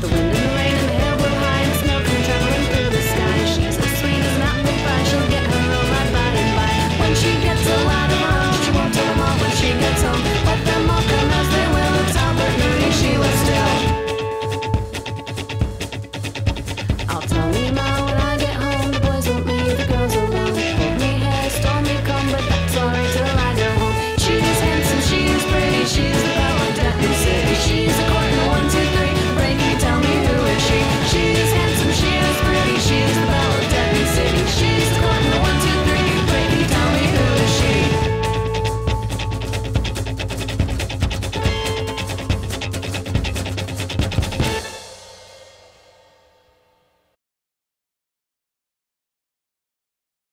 the wind.